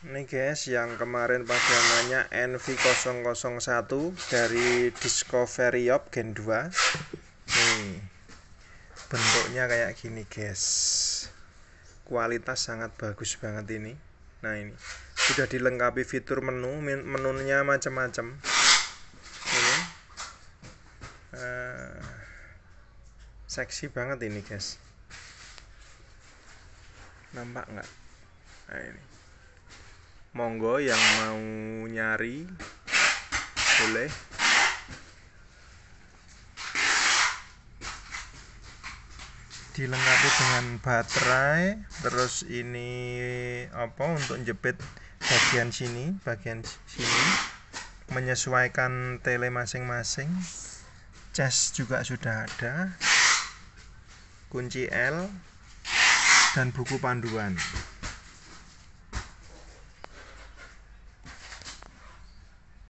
Ini guys yang kemarin pada nanya NV001 dari Discovery Yop Gen 2 Nih bentuknya kayak gini guys. Kualitas sangat bagus banget ini. Nah ini sudah dilengkapi fitur menu menunya macam-macam. Ini uh, seksi banget ini guys. Nampak nggak? Nah ini monggo yang mau nyari boleh. Dilengkapi dengan baterai terus ini apa untuk jepit bagian sini bagian sini. Menyesuaikan tele masing-masing. Cas juga sudah ada. Kunci L dan buku panduan